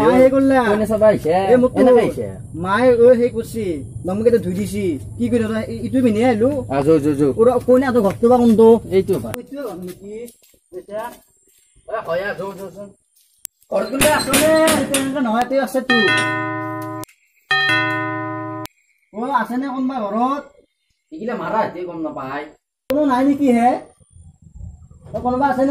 মায়ে সেই কৰিলে কইনা চাব আহিছে এই মোক এনেকে আহিছে? মায়ে অ সেই কৰিছে লমকেইটা ধুই দিছি কি কৰি তই ইটো পিন্ধি আহিলো। আ যো যো যো। ওরা কইনা তো ঘরটো বা কোনটো? এইটো পা কইটো ঘর নেকি? এটা এ হয়া যো যো যো। ঘরগুলো আসলে তেনেকে নহয় তুই আছে তো ও আছে নে কোনবা ঘৰত? এইগিলা মাৰা হাতে গম নাপায়। কোনো নাই নেকি হে? অ, কোনোবা আছে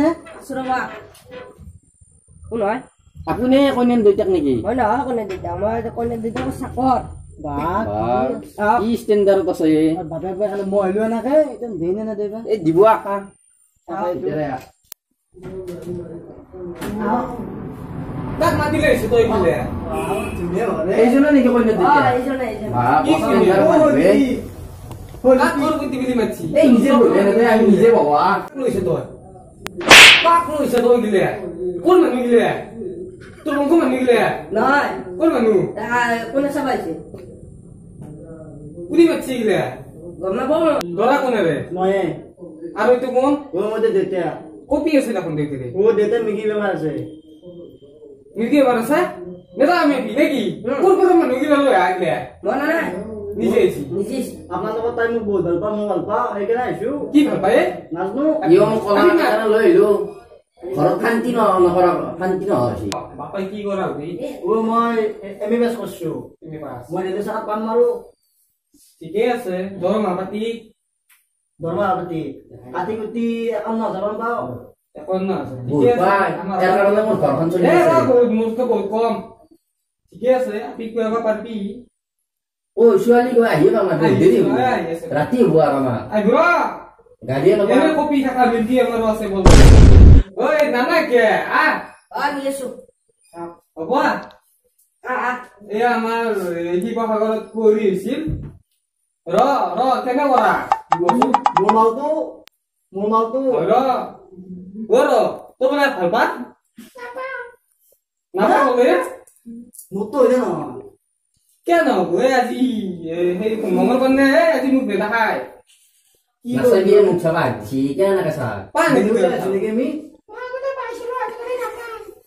নে আছো ৰবা কোন হয় আপুনি কইনা দুইটাক নেকি মই নহয় কোনে দিতা মই কোনে দিতা চাকৰ বা বা, কি ষ্টেণ্ডাৰ্ডত আছে এ? বাপে বাপে খালি মই আহিলো এনেকে এতিয়া দেই নে নেদেই বা এই দিব আকা তাকেইতো। তাক মাতিলে আহিছো তই বোলে ধুনীয়া ঘৰ ৰে। এইজনে নেকি কইনা অ দুইটা এইজনে এইজনে বা কি বৰ standard অ, মানুহ হে। হলি। হলি তাক কি? তোৰ কুটি বুলি মাতছি এই নিজে বহে নেদে আমি নিজে বহা লৈছে তই গিলে কোন মানুহ গিলে তোৰ বংশ মানুহ গিলে নহয় কোন মানুহ তাক কোনে চাব আহিছে কুটি মাতছি গিলে গম নাপাওঁ দৰা কোনেৰে ময়ে আৰু এইটো কোন মতে দেউতা কপি আছে দেখোন দেউতাৰে ও দেউতা মিকি বেমাৰ আছে মিৰ্গি এবাৰ আছে আমি নেকি কোন কোন মানুহ গিলে লৈ আহিলে মই নাই নিজে আহিছি নিজে আপোনালোকৰ তাই মোক বহুত ভাল পাওঁ মই ভাল পাওঁ সেইকাৰণে আহিছো কি ভাল পায়? নাজনো ইয়ং কলা কাৰণে লৈ আহিলো ঘৰত শান্তি নহ নকৰা শান্তি নহয় বাপাই কি কৰা হবি ও মই এম বি এছ কৰিছো মই দেউতা চাহাত কাম মাৰো ঠিকে আছে দৰমহা পাতি দৰমহা পাতি কাটি কুটি একাৱন্ন হাজাৰ মান পাওঁ একাৱন্ন ঠিকে আছে ইয়াৰ কাৰণে মোৰ ঘৰখন চলি আছে মোতকৈ বহুত কম ঠিকে আছে আপি খুৱাব পাৰিবি ঐ ছোৱালী গৈ আহিব আমাৰ বহুত দেৰি হ'ব আহি আছে, আহি আছে। ৰাতি হ'ব আৰু আমাৰ আহিব ৰ গাড়ীয়ে ল'ব এনে কপি থকা বিলটি আমাৰো আছে বল ঐ নানা কে আহ অ নি আছো হ'ব আহ। আহ আহ এই আমাৰ এই শিৱসাগৰত কুঁৱৰী হৈছিল ৰ ৰ কেনে কৰা মোৰ মালটো মোৰ মালটো ৰ অ ৰ তোৰ মানে ভাল পা নাপাওঁ বোলে মোৰটো হৈছে নহয় কিয় নহ'ব এই আজি এ, সেই মংগলবাৰ নে এ, আজি মোক নেদেখাই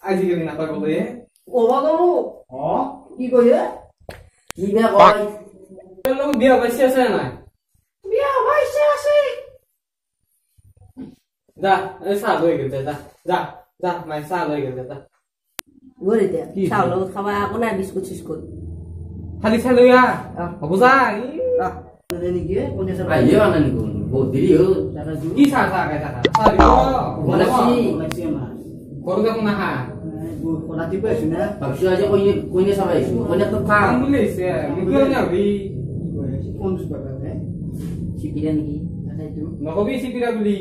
আজিকালি কি কয় বিয়া পাইছে আছে নাই বিয়া আছে যা চাহ লৈ গেল যা যা যা মাই চাহ লৈ গেল যা কি? লগত খাবা একো নাই বিস্কুট চিস্কুট খালি চাহ লৈ। হ'ব যা দেৰি বনাইছি। নকবি চিপিৰা বুলি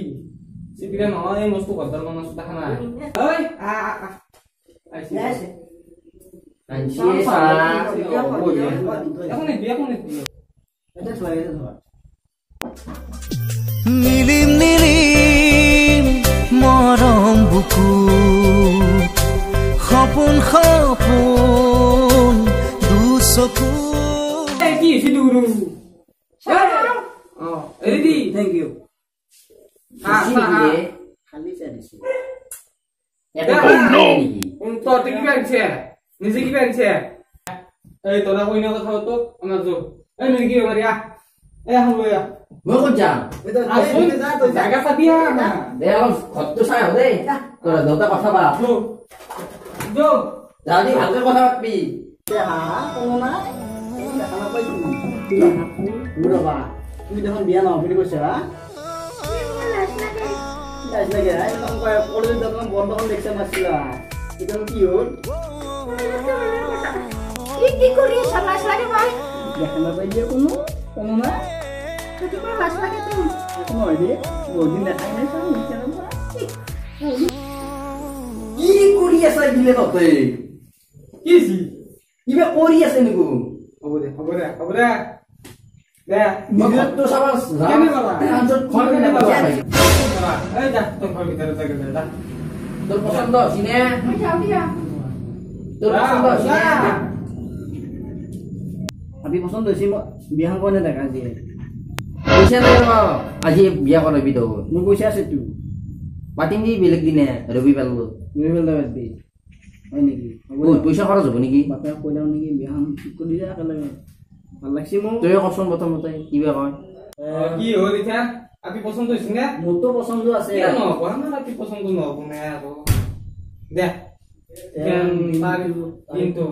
চিপিৰা নহয় মস্ত আহ আহিছে আছে আনচিয়ে চাহ এখন নিদিয়ে এখন নিদিয়ে এটা চোৱা এটা চোৱা নীলিম নীলিম মৰম বুকু সপোন সপোন দুচকু এই কি হৈছে দুগুৰু অ এৰি দি থেংক ইউ আহ চিপি চাহ দিয়ে খালি চাই দিছো এটা নেকি তহঁতে কিবা আনিছে নিজে কিবা আনিছে এই তৰা কইনা কথা তো আমাৰ যো এই নিজে কিবা মাৰি আহ এই এখন লৈ আহ মই ক'ত যাম আছোন জাগা চাবি আহ দে অলপ ঘৰটো চাই আহো দেই তোৰ দেউতা কথা পা যো যো যাদি ভালকে কথা পাতবি হা কোনো নাই দেখা নাপাই তুমি দেখোন বিয়া নহওঁ বুলি কৈছা হা দেখোন বন্ধখন দেখছা নাছিলা এতিয়া কি হ'ল কি কি কৰি আছা লাজ লাগে মই দেখা নাপাই দিয়া কোনো কোনো নাই ৰাতিপুৱা লাজ লাগে তো একো নহয় দেই বহুত দিন দেখাই নাই চোন এতিয়া নাপাই। কি? কৰি আছা এইগিলে তহঁতে কি হৈছে কিবা কৰি আছে নেকি? হ'ব দে হ'ব দে হ'ব দে দে নিজৰটো চাবা যাম কেনে পাবা? তাৰপিছত ঘৰ কেনে পাবা চাই? এই যা তোৰ ঘৰ ভিতৰত যা গেলে যা। তোৰ পচন্দ হৈছে নে? মই যাওঁ দিয়া ভাবি পচন্দ হৈছে মই বিয়াখন কোনে দেখা আজি পইচা নাই ৰ আজি বিয়া কৰাবি তই মোৰ পইচা আছে তো পাতিম দি বেলেগ দিনে ৰবি পালো হয় নেকি বহুত পইচা খৰচ হ'ব নেকি বাপেক কৈ নেকি বিয়াখন ঠিক কৰি দিয়া একেলগে ভাল লাগছে মোক তই কচোন প্ৰথমতে কিবা কয় কি হ'ল এতিয়া আপি পচন্দ হৈছে নে মোৰতো পচন্দ আছে পচন্দ নহ'ব নে আৰু দে কিন্তু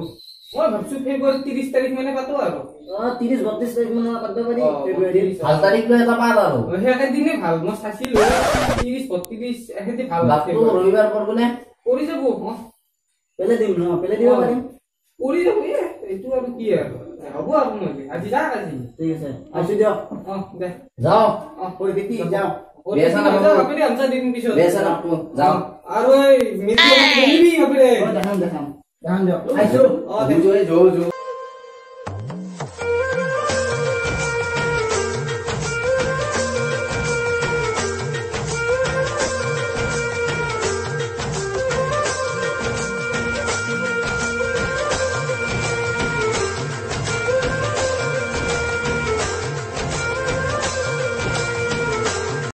মই ভাবছো ফেব্ৰুৱাৰী ত্ৰিশ তাৰিখ মানে পাতো আৰু অ ত্ৰিশ বত্ৰিশ তাৰিখ মানে পাতিব পাৰি অ, ফেব্ৰুৱাৰীত ভাল তাৰিখ লৈ এটা পাত আৰু অ, সেই দিনে ভাল মই চাইছিলো ত্ৰিশ বত্ৰিশ একেদি ভাল বাপটো ৰবিবাৰ পৰব নে কৰি যাব অ, পেলাই দিম ন পেলাই দিব পাৰিম কৰি যাব এ এইটো আৰু কি আৰু হ'ব আৰু নহ'লে আজি যাক আজি ঠিক আছে আছো দিয়ক অ দে যাওঁ অ কৈ বেটি যাওঁ বেয়া চানা বাপেৰে আনছা দিন পিছত বেয়া চানা আপো, যাওঁ अरे मित्र भी यहाँ पे ध्यान दो जो जो